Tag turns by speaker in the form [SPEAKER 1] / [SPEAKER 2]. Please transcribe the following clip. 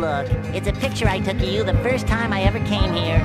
[SPEAKER 1] Look, it's a picture I took of you the first time I ever came here.